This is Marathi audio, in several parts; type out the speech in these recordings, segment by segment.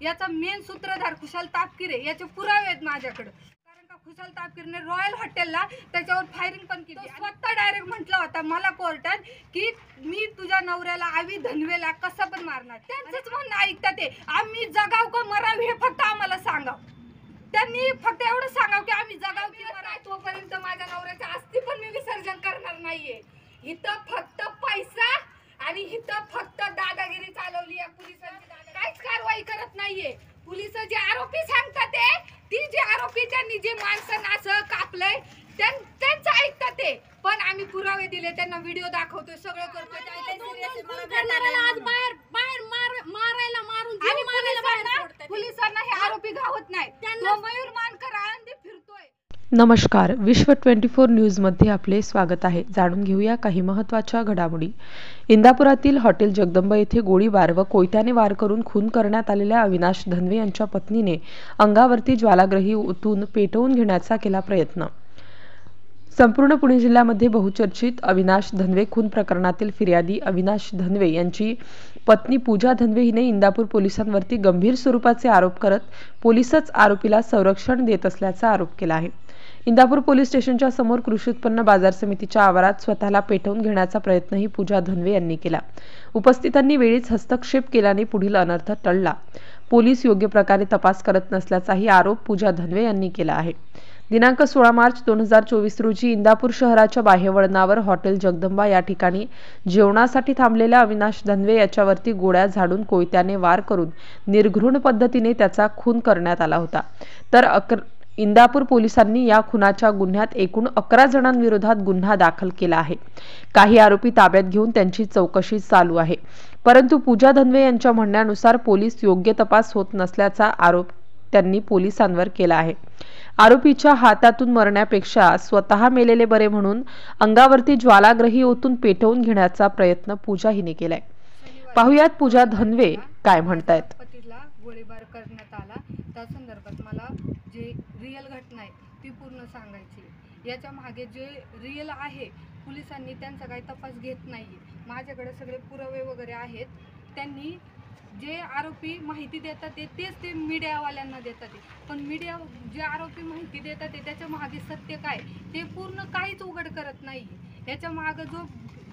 याचा मेन सूत्रधार खुशाल तापकिरे याचे पुरावे आहेत माझ्याकडे. कारण का खुशाल तापकिरने रॉयल हॉटेलला त्याच्यावर फायरिंग पण केली. तो स्वतः डायरेक्ट म्हटला होता मला कोर्टात की मी तुझ्या नवऱ्याला आवी धनवेला कसं पण मारणार. त्यांचंच म्हणणं ऐकतात ते. आम्ही जगाव का मराव हे फक्त आम्हाला सांगाव. त्यांनी फक्त एवढं सांगाव की आम्ही जगाव की मराव. तोपर्यंत माझ्या नवऱ्याच्या अस्थि पण मी विसर्जन करणार नाहीये. इथं फक्त पैसा आणि इथं फक्त दादागिरी चालवली आहे पोलिसांची दादागिरी. कारवाई करत नाहीये. पोलीस जे आरोपी सांगतात ते ती जे आरोपी त्यांनी जे माणसं असं कापलंय त्यां- त्यांचं ऐकतात ते. पण आम्ही पुरावे दिले त्यांना व्हिडिओ दाखवतोय सगळं करतोय. पोलिसांना हे आरोपी घावत नाही मयूर मानकर आळंदी फिरतोय नमस्कार. विश्व ट्वेंटी फोर न्यूजमध्ये आपले स्वागत आहे. जाणून घेऊया काही महत्त्वाच्या घडामोडी. इंदापुरातील हॉटेल जगदंब येथे गोळीबार व कोयत्याने वार करून खून करण्यात आलेल्या अविनाश धनवे यांच्या पत्नीने अंगावरती ज्वालाग्रही ओतून पेटवून घेण्याचा केला प्रयत्न. संपूर्ण पुणे जिल्ह्यामध्ये बहुचर्चित अविनाश धनवे खून प्रकरणातील फिर्यादी अविनाश धनवे यांची पत्नी पूजा धनवे हिने इंदापूर पोलिसांवरती गंभीर स्वरूपाचे आरोप करत पोलिसच आरोपीला संरक्षण देत असल्याचा आरोप केला आहे. इंदापूर पोलीस स्टेशनच्या समोर कृषी उत्पन्न बाजार समितीच्या आवारात स्वतःला पेटवून घेण्याचा प्रयत्नही पूजा धनवे यांनी केला. उपस्थितांनी वेळीच हस्तक्षेप केल्याने पुढील अनर्थ टळला. पोलीस योग्य प्रकारे तपास करत नसल्याचाही आरोप पूजा धनवे यांनी केला आहे. दिनांक सोळा मार्च दोन हजार चोवीस रोजी इंदापूर शहराच्या बाह्यवळणावर हॉटेल जगदंबा या ठिकाणी जेवणासाठी थांबलेल्या अविनाश धनवे याच्यावरती गोळ्या झाडून कोयत्याने वार करून निर्घृण पद्धतीने त्याचा खून करण्यात आला होता. तर अकर इंदापूर पोलिसांनी या खुनाच्या गुन्ह्यात एकूण अकरा जणांविरोधात गुन्हा दाखल केला आहे. काही आरोपी ताब्यात घेऊन त्यांची चौकशी चालू आहे. परंतु पूजा धनवे यांच्या म्हणण्यानुसार पोलीस योग्य तपास होत नसल्याचा आरोप त्यांनी पोलिसांवर केला आहे. आरोपीच्या हातातून मरण्यापेक्षा स्वतः मेलेले बरे म्हणून अंगावरती ज्वालाग्रही ओतून पेटवून घेण्याचा प्रयत्न पूजा हिने केलाय. पाहुयात पूजा धनवे काय म्हणतायत. गोळीबार करण्यात आला. त्या संदर्भात मला जे रिअल घटना आहे ती पूर्ण सांगायची याच्या मागे जे रिअल आहे पोलिसांनी त्यांचा काही तपास घेत नाही आहे माझ्याकडे सगळे पुरावे वगैरे आहेत. त्यांनी जे आरोपी माहिती देतात ते तेच ते मीडियावाल्यांना देतात पण मीडिया जे आरोपी माहिती देतात ते त्याच्यामागे सत्य काय? ते पूर्ण काहीच उघड करत नाही याच्या मागं जो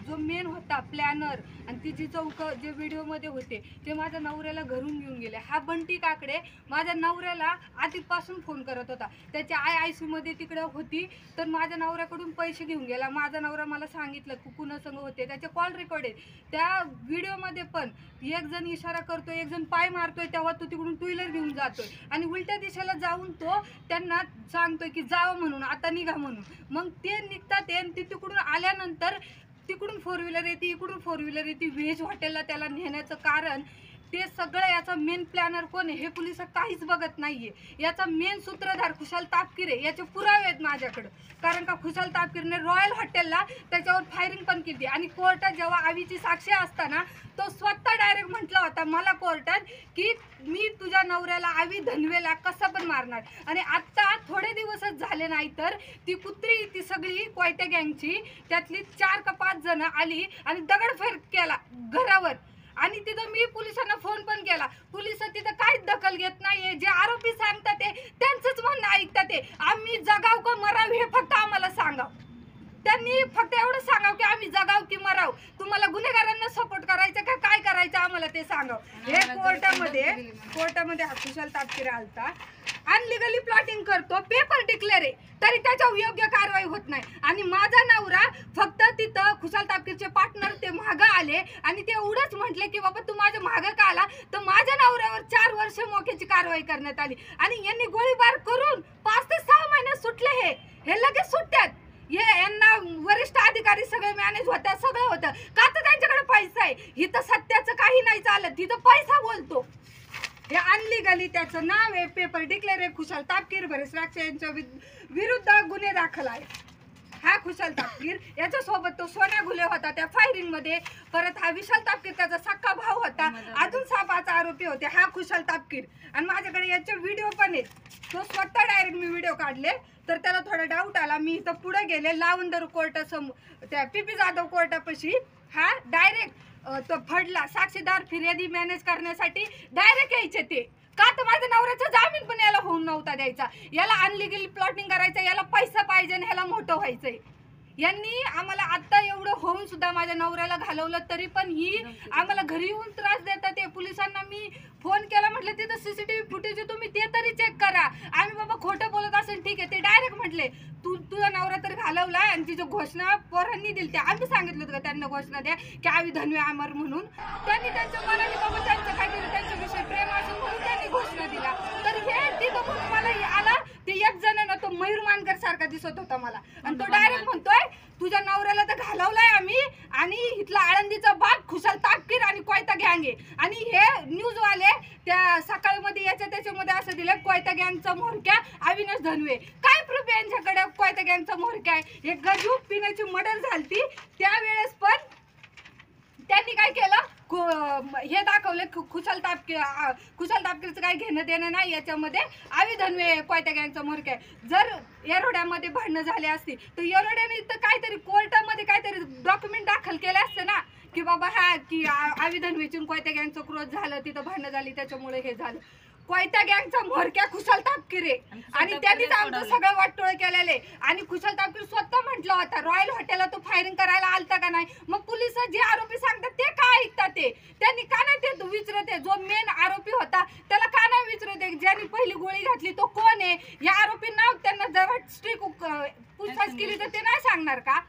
जो मेन होता प्लॅनर आणि तिची चौक जे व्हिडिओमध्ये होते ते माझ्या नवऱ्याला घरून घेऊन गेले. हा बंटी काकडे माझ्या नवऱ्याला आधीपासून फोन करत होता. त्याची आय आय सीमध्ये तिकडं होती तर माझ्या नवऱ्याकडून पैसे घेऊन गेला. माझा नवरा मला सांगितलं कु- कुणासंग होते? त्याचे कॉल रेकॉर्ड आहे त्या व्हिडिओमध्ये पण एक जण इशारा करतोय एक जण पाय मारतोय तेव्हा तो तिकडून टू व्हीलर घेऊन जातोय. आणि उलट्या दिशेला जाऊन तो त्यांना सांगतोय की जावं म्हणून आता निघा म्हणून. मग ते निघतात आणि ते तिकडून आल्यानंतर तिकडून फोर व्हीलर येते इकडून फोर व्हीलर येते व्हेज हॉटेलला त्याला नेण्याचं कारण ते सगळं याचा मेन प्लॅनर कोण आहे हे पोलीस काहीच बघत नाहीये. याचा मेन सूत्रधार खुशाल तापकिरे याचे पुरावे आहेत माझ्याकडे. कारण का खुशाल तापकिरने रॉयल हॉटेलला त्याच्यावर फायरिंग पण केली. आणि कोर्टात जेव्हा आवीची साक्षी असताना तो स्वतः डायरेक्ट म्हटला होता मला कोर्टात की मी तुझ्या नवऱ्याला आवी धनवेला कसं पण मारणार? आणि आत्ता थोडे दिवसच झाले नाही तर ती कुत्री ती सगळी कोयत्या गँगची त्यातली चार का पाच जण आली आणि दगडफेक केला घरावर. आणि तिथं मी पोलिसांना फोन पण केला. पोलीस तिथं काहीच दखल घेत नाहीये. जे आरोपी सांगतात ते त्यांचंच म्हणणं ऐकतात ते. आम्ही जगाव का मराव हे फक्त आम्हाला सांगाव. त्यांनी फक्त एवढं सांगाव की आम्ही जगाव की मराव. तुम्हाला गुन्हेगारांना सपोर्ट करायचं का काय करायचं आम्हाला ते सांगाव हे कोर्टामध्ये कोर्टामध्ये खुशाल तापकिरे आलता. अनलिगली प्लॉटिंग करतो. पेपर डिक्लेअर आहे. तरी त्याच्यावर योग्य कारवाई होत नाही. आणि माझा नवरा फक्त तिथं खुशाल तापकीरचे पार्टनर ते मागं आले. आणि ते एवढंच म्हटले की बाबा तू माझ्या मागं का आला? तर माझ्या नवऱ्यावर चार वर्ष मोक्याची कारवाई करण्यात आली. आणि यांनी गोळीबार करून पाच ते सहा महिने सुटले हे. हे लगेच सुटतात. हे यांना वरिष्ठ अधिकारी सगळे मॅनेज होतात सगळं होतं. का तर त्यांच्याकडे पैसा आहे. इथं सत्याचं काही नाही चालत. तिथं पैसा बोलतो. हे अनलिगली त्याचं नाव आहे पेपर डिक्लेअर आहे खुशाल तापकीर भरेश राक्षे यांच्या विरुद्ध गुन्हे दाखल आहे हा खुशाल तापकीर याच्यासोबत तो सोन्या घुले होता त्या फायरिंगमध्ये. परत हा विशाल तापकीर त्याचा सक्का भाऊ होता. अजून सहा पाच आरोपी होते. हा खुशाल तापकीर. आणि माझ्याकडे याचे व्हिडिओ पण आहेत. तो स्वतः डायरेक्ट मी व्हिडिओ काढले. तर त्याला थोडा डाऊट आला. मी इथं पुढे गेले लावंदर कोर्टासमोर त्या पीपी जाधव कोर्टापाशी. हा डायरेक्ट तो फडला साक्षीदार फिर्यादी मॅनेज करण्यासाठी डायरेक्ट यायचे ते. का तर माझ्या नवऱ्याचा जामीन पण याला होऊन नव्हता द्यायचा. याला अनलिगल प्लॉटिंग करायचं याला पैसा पाहिजे आणि ह्याला मोठं व्हायचंय. यांनी आम्हाला आत्ता एवढं होऊन सुद्धा माझ्या नवऱ्याला घालवलं तरी पण ही आम्हाला घरी येऊन त्रास देतात ते. पोलिसांना मी फोन केला म्हटलं तिथं सीसीटीव्ही फुटेज तुम्ही ते तरी चेक करा. आम्ही बाबा खोटं बोलत असेल ठीक आहे ते डायरेक्ट म्हटले. तुझा नवरा तर घालवला आणि तिची घोषणा पोरांनी दिली. त्या आम्ही सांगितलं होतं का त्यांना घोषणा द्या की आम्ही धनवे अमर म्हणून. त्यांनी त्यांच्या मनाने बाबा त्यांचं काहीतरी त्यांच्याविषयी प्रेम असेल म्हणून त्यांनी घोषणा दिला. तर हे तिथं म्हणून मला हे आला ते एक जण ना तो मयूर मानकर सारखा दिसत होता मला. आणि तो डायरेक्ट म्हणतोय तुझ्या नवऱ्याला तर घालवलाय आम्ही आणि इथला आळंदीचा बाग खुशाल तापकीर आणि कोयता गँग. आहे आणि हे न्यूज वाले त्या सकाळमध्ये याच्या त्याच्यामध्ये असं दिलं कोयता गँगचा मोहरक्या अविनाश धनवे. काय खूप यांच्याकडे कोयता मोहरक्या आहे. एक गजू पिण्याची मर्डर झालती. त्यावेळेस पण त्यांनी काय केलं? हे दाखवलं कुशल खुशाल तापके आ- तापकीरचं काय घेणं देणं नाही याच्यामध्ये. आवी धनवे कोयत्या मोरक्या आहे. जर येरोड्यामध्ये भांडणं झाले असती तर येरोड्याने तर काहीतरी कोर्टामध्ये काहीतरी डॉक्युमेंट दाखल केले असते ना. की बाबा हा की आ- आवी धनवेची कोयत्या गँगचं क्रोध झालं तिथं भांडणं झाली त्याच्यामुळे हे झालं. कोयत्या गँगचा मोरक्या खुशाल तापकिरे. आणि त्यांनीच आमचं सगळं वाटोळ केलेले आणि खुशाल तापकीर स्वतः म्हटलं होता रॉयल हॉटेलला तो फायरिंग करायला आलता का नाही? मग पोलीस जे आरोपी सांगतात ते का ऐकतात ते? त्यांनी का नाही ते विचारते जो मेन आरोपी होता त्याला का नाही विचारते ज्यांनी पहिली गोळी घातली तो कोण आहे? या आरोपींना त्यांना जर स्ट्रिक पूछताछ केली तर ते नाही सांगणार का?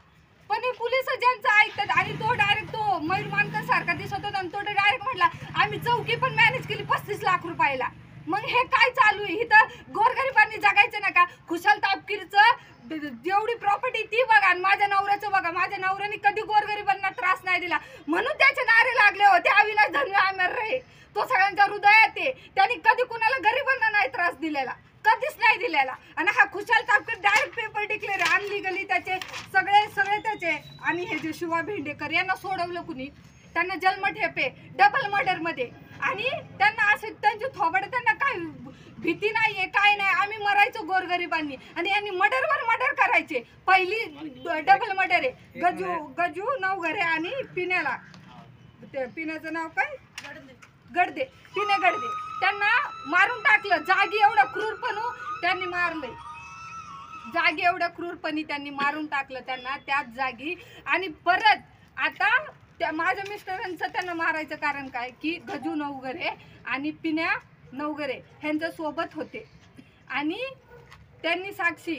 पण हे पोलीस ज्यांचं ऐकतात आणि तो डायरेक्ट तो मयूर मानकर सारखा दिसत होता आणि तो डायरेक्ट म्हटला आम्ही चौकी पण मॅनेज केली पस्तीस लाख रुपयाला. मग हे काय चालू आहे? इथं गोरगरिबांनी जगायचं नका. खुशाल तापकीरचं जेवढी प्रॉपर्टी ती बघा आणि माझ्या नवऱ्याचं बघा. माझ्या नवऱ्याने कधी गोरगरिबांना त्रास नाही दिला. म्हणून त्याचे नारे लागले होते. अविनाश धन्य आमर रे तो सगळ्यांच्या हृदयात आहे. त्यांनी कधी कुणाला गरिबांना नाही त्रास दिलेला. कधीच नाही दिलेला. आणि हा Khushal Tapkir direct paper declare illegally त्याचे सगळे सगळे त्याचे. आणि हे जे शिवा भेंडेकर यांना सोडवलं कुणी? त्यांना जन्म ठेपे डबल मर्डरमध्ये. आणि त्यांना असे त्यांचे थोबड त्यांना काय भीती नाहीये काय नाही. आम्ही मरायचो गोरगरिबांनी. आणि यांनी मर्डरवर मर्डर करायचे. पहिली डबल मर्डर आहे. गजू गजू नवघरे आणि पिण्याला. ते पिण्याचं नाव काय? गडदे. पिणे गडदे. त्यांना मारून टाकलं. जागी एवढं क्रूरपणू त्यांनी मारलंय. जागी एवढं क्रूरपणी त्यांनी मारून टाकलं त्यांना. त्याच जागी. आणि परत आता त्या माझ्या मिस्टरांचं त्यांना मारायचं कारण काय? की गजू नवगरे आणि पिण्या नवगरे ह्यांच्या सोबत होते. आणि त्यांनी साक्षी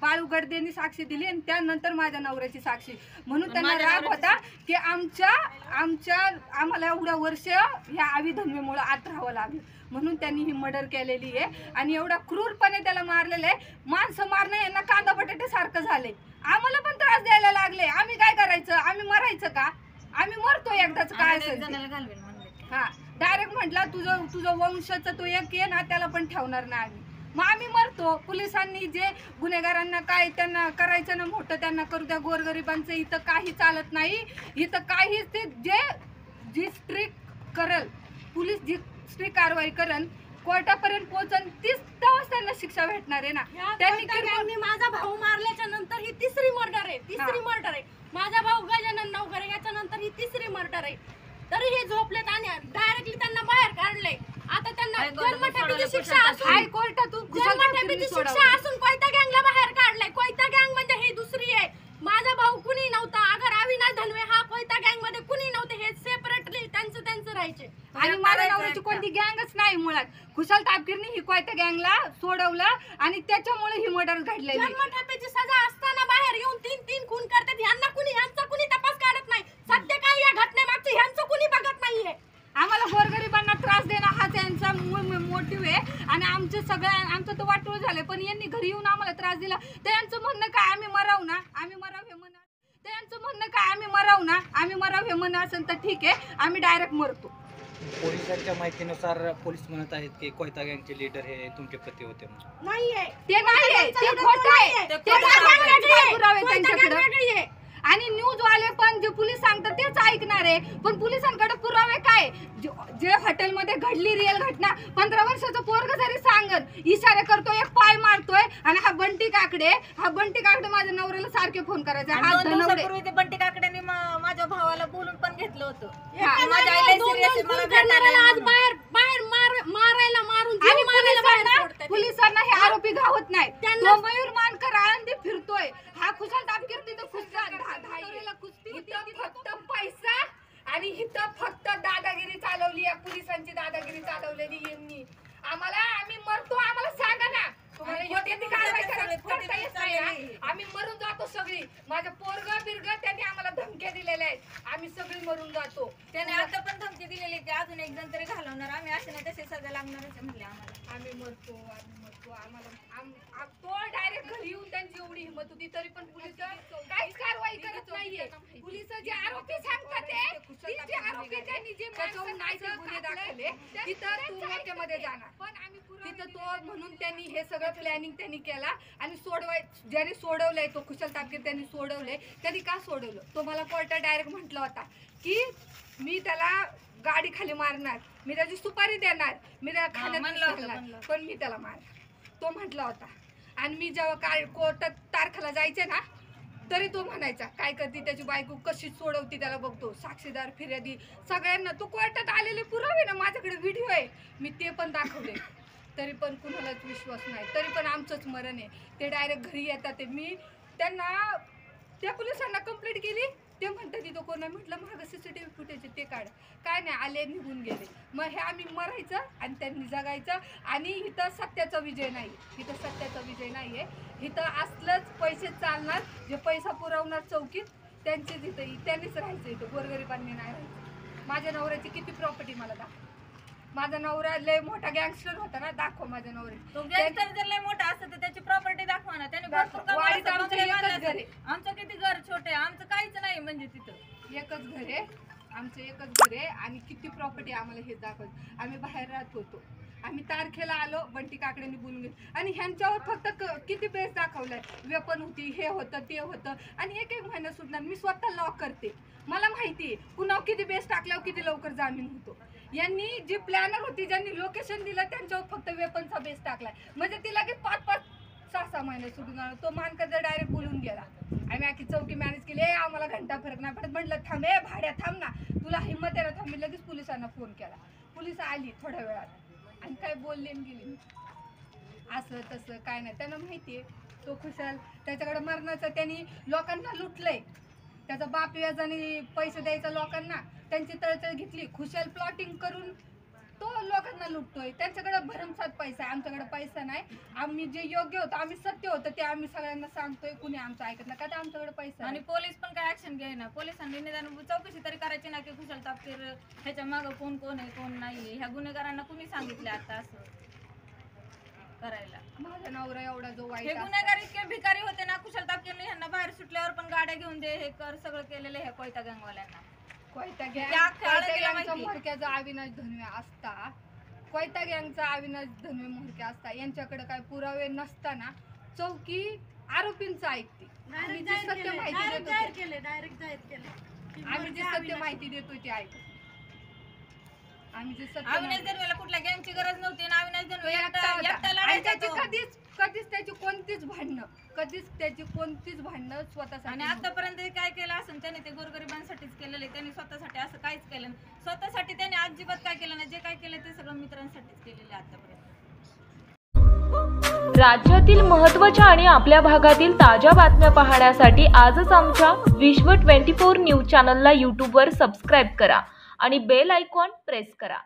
बाळू गडदेंनी साक्षी दिली आणि त्यानंतर माझ्या नवऱ्याची साक्षी. म्हणून त्यांना राग होता की आमच्या आमच्या आम्हाला एवढ्या वर्ष ह्या आवी धनवेमुळं आत राहावं लागलं. म्हणून त्यांनी ही मर्डर केलेली आहे. आणि एवढा क्रूरपणे त्याला मारलेलं आहे. माणसं मारणं यांना कांदा बटाटे सारखं झाले आम्हाला पण त्रास द्यायला लागले आम्ही काय करायचं? आम्ही मरायचं का? आम्ही मरतो एकदाच काय असेल ते. हा डायरेक्ट म्हटला तुझं तुझं वंशाचा तो एक आहे ना त्याला पण ठेवणार नाही आम्ही. मग आम्ही मरतो. पोलिसांनी जे गुन्हेगारांना काय त्यांना करायचं ना मोठं त्यांना करू द्या. गोरगरिबांचं इथं काही चालत नाही. इथं काहीच ते जे जी स्ट्रिक करल पोलीस जी स्ट्रिक कारवाई करल कोर्टापर्यंत पोहोचन तीच तेव्हाच त्यांना शिक्षा भेटणार आहे ना त्यांनी किरकोळ- माझा भाऊ मारल्याच्या नंतर ही तिसरी मर्डर आहे तिसरी. मर्डर आहे माझा भाऊ गजानन नवघरे याच्या नंतर ही तिसरी मर्डर आहे तरी हे झोपलेत आणि डायरेक्टली त्यांना बाहेर काढले आता त्यांना जन्मठेपेची शिक्षा असून जन्मठेपेची शिक्षा. असून कोयता गँगला बाहेर काढलाय कोयता गँग म्हणजे ही दुसरी आहे माझा भाऊ कुणी नव्हता अगर अविनाश धनवे हा कोयता गँगमध्ये कुणी नव्हते हे सेपरेटली त्यांचं त्यांचं राहायचे आणि माझ्या नवऱ्याची कोणती गँगच नाही खुशाल तापकीरने ही कोयत्या गँगला सोडवलं आणि त्याच्यामुळे ही मर्डर घडलेली. जन्मठेपेची सजा असताना बाहेर येऊन तीन तीन खून करतात. ह्यांना कुणी ह्यांचा कुणी तपास काढत नाही. सध्या काही या घटनेमागचं ह्यांचं कुणी बघत नाहीये? आम्हाला गोरगरिबांना त्रास देणं हाच यांचा मोटिव्ह आहे. आणि आमचं सगळं आमचं तर वाटोळ झालंय पण यांनी घरी येऊन आम्हाला त्रास दिला. तर यांचं म्हणणं काय आम्ही मराव ना? आम्ही मराव हे म्हणा. तर यांचं म्हणणं काय आम्ही मराव ना? आम्ही मराव हे म्हणणं असेल तर ठीक आहे. आम्ही डायरेक्ट मरतो. पोलिसांच्या माहितीनुसार पोलीस म्हणत आहेत की कोयता गँगचे लीडर हे तुमचे पती होते म्हणून. नाहीये. ते नाही ते खोटं आहे. ते कोयता गँग वेगळी आहे. पुरावे कोयता गँग त्यांच्याकडे वेगळी आहे. आणि न्यूज वाले पण जे पोलीस सांगतात तेच ऐकणार. आहे पण पोलिसांकडे पुरावे काय? जे- जे हॉटेलमध्ये घडली रिअल घटना पंधरा वर्षाचं पोरग जरी सांगत इशारे करतो एक पाय मारतोय आणि हा बंटी काकडे हा बंटी काकडे माझ्या नवऱ्याला सारखे फोन करायचे. आणि हा दोन धनवडे. दिवसापूर्वी ते बंटी काकड्यांनी मा- माझ्या भावाला बोलून घेतलं होतं. हा. माझ्या आईला दोन- serious आहे, दोन मला खून करणाऱ्याला भेटायला आज बाहेर बाहेर मार- मारायला मारून लोकांना हे आरोपी गावत नाही. त्यांना- तो मयूर मानकर आळंदी फिरतोय. हा खुशाल तापकीर तिथं खुशाल इथं फक्त पैसा आणि इथं फक्त दादागिरी चालवली. आहे पोलिसांची दादागिरी चालवलेली यांनी. आम्हाला आम्ही मरतो आम्हाला सांगा ना. तुम्हाला आणि योग्य ती खोटे कारवाई खोटे करायला खोटे करता येत चाललेले नाही आहे. ना. आम्ही मरून जातो सगळी. माझं पोरग बिरग त्यांनी आम्हाला धमक्या दिलेल्या आहेत. आम्ही सगळी मरून जातो. त्याने आता पण धमकी दिलेली की अजून एक जण तरी घालवणार. आम्ही असे नाही तसे सजा लागणारच म्हणले आम्हाला. आम्ही मरतो आम्ही मरतो. आम्हाला आम- आम- तो डायरेक्ट घरी येऊन त्यांची एवढी हिंमत होती तरी पण पोलीस काहीच कारवाई करत नाहीये. पोलीस जे आरोपी सांगतात ते, ती जे आरोपी त्यांनी जे नाही ते गुन्हे दाखवले. तिथं तू मोठ्यामध्ये जाणार. तिथं तो म्हणून त्यांनी हे सगळं प्लॅनिंग त्यांनी केला आणि सोडवाय ज्याने सोडवलंय तो कुशल तापकीर त्यांनी सोडवलंय त्यांनी का सोडवलं? तो मला कोर्टात डायरेक्ट म्हटलं होता की मी त्याला गाडी खाली मारणार मी त्याची सुपारी देणार मी त्याला खाण्यात. पण मी त्याला मारणार. तो म्हटला होता. आणि मी जेव्हा काय कोर्टात तारखेला जायचे ना तरी तो म्हणायचा काय करते त्याची बायको? कशी सोडवती त्याला बघतो? साक्षीदार फिर्यादी. सगळ्यांना तो कोर्टात आलेले पुरावे ना माझ्याकडे व्हिडिओ आहे. मी ते पण दाखवले. तरी पण कुणालाच विश्वास नाही. तरी पण आमचंच मरण आहे. ते डायरेक्ट घरी येतात ते मी त्यांना त्या पोलिसांना कंप्लेंट केली. ते म्हणतात तिथं कोण सी म्हटलं मागं व्ही फुटेज ते काढ. काय नाही आले निघून गेले. मग हे आम्ही मरायचं आणि त्यांनी जगायचं. आणि इथं सत्याचा विजय नाही. इथं सत्याचा विजय नाही आहे. इथं असलंच पैसे चालणार. जे पैसा पुरवणार चौकीत त्यांचेच इथं त्यांनीच राहायचं इथं. गोरगरिबांनी नाही राहायचं. माझ्या नवऱ्याची किती प्रॉपर्टी मला दाखवा. माझा नवरा लय मोठा गँगस्टर होता ना दाखव माझ्या नवऱ्या तो गँगस्टर जर लय मोठा असतं तर त्याची प्रॉपर्टी दाखवा ना. त्याने भरपूर. कमाई वाडीत आमचं बंगले एकच बांधले घर आहे. असते. आमचं किती घर छोटे आमचं काहीच नाही म्हणजे तिथं. एकच घर आहे. आमचं एकच घर आहे. आणि किती प्रॉपर्टी आम्हाला हे दाखवत आम्ही बाहेर राहत होतो. आम्ही तारखेला आलो बंटी काकड्यांनी बोलून घेतलं. आणि ह्यांच्यावर फक्त क- किती बेस दाखवलाय? वेपन होती हे होतं ते होतं. आणि एक एक महिना सुटणार मी स्वतः लॉक करते. मला माहिती आहे कुणावर किती बेस टाकल्यावर किती लवकर जामीन होतो. यांनी जी प्लॅनर होती ज्यांनी लोकेशन दिलं त्यांच्यावर फक्त वेपनचा बेस टाकलाय. म्हणजे तिला की पाच पाच सहा सहा महिने सुटून आला तो मानकर डायरेक्ट बोलून गेला आम्ही आखी चौकी मॅनेज केली आम्हाला घंटा फरक नाही पडत. म्हटलं थांब ए भाड्या थांब ना. तुला हिंमत आहे ना? थांब मी लगेच पोलिसांना फोन केला. पोलीस आली थोड्या वेळात. आणि काय बोलले गेली. असं तसं काय नाही. त्यांना माहिती आहे तो खुशाल. त्याच्याकडे मरणाचं त्यांनी लोकांना लुटलंय. त्याचा बाप व्याजाने पैसे द्यायचा लोकांना. त्यांची तळतळ घेतली खुशाल प्लॉटिंग करून तो लोकांना लुटतोय. त्यांच्याकडे भरमसाठ पैसा आहे आमच्याकडे पैसा नाही. आम्ही जे योग्य होतं आम्ही सत्य होतं ते आम्ही सगळ्यांना सांगतोय कुणी आमचं ऐकत नाही. का तर आमच्याकडे पैसा आणि. पोलीस पण काय ऍक्शन घेईना? पोलिसांनी निदान चौकशी तरी करायची ना की कुशल तापकीर ह्याच्या मागं कोण कोण आहे कोण नाही ह्या गुन्हेगारांना कुणी सांगितलं आता असं करायला? माझा नवरा एवढा जो हे वाईट असतो. गुन्हेगार इतके भिकारी होते ना कुशल तापकीरने ह्यांना बाहेर सुटल्यावर पण गाड्या घेऊन दे हे कर सगळं केलेलं हे कोयता गँगवाल्यांना. कोयता त्या गँग अख्ख्या कोयता आळंदीला गँगचा माहिती. म्होरक्याचा अविनाश धनवे असता. कोयता गँगचा अविनाश धनवे म्होरके असता. यांच्याकडे काय पुरावे नसताना चौकी आरोपींचं ऐकते. आम्ही जे सत्य माहिती देतो ते- आम्ही जे सत्य माहिती देतोय ते ऐकत. आम्ही जे सत्य अविनाश माहिती- धनवेला कुठल्या गँगची गरज नव्हती आणि अविनाश तो धनवे एकटा एकटा होता. एकटा आणि लढायचा त्याची तो. कधीच कोणतीच भांडणं कधीच त्याची कोणतीच भांडणं स्वतःसाठी आणि नव्हती. आतापर्यंत ते काय केलं असेल त्याने ते गोरगरिबांसाठीच केलेलं आहे त्यांनी स्वतःसाठी असं काहीच केलं नाही. स्वतःसाठी त्याने अजिबात काय केलं नाही जे काय केलं ते सगळं मित्रांसाठीच केलेलं आहे आतापर्यंत राज्यातील महत्त्वाच्या आणि आपल्या भागातील ताज्या बातम्या पाहण्यासाठी आजच आमच्या विश्व 24 न्यूज चॅनलला यूट्यूबवर सबस्क्राईब करा आणि बेल आयकॉन प्रेस करा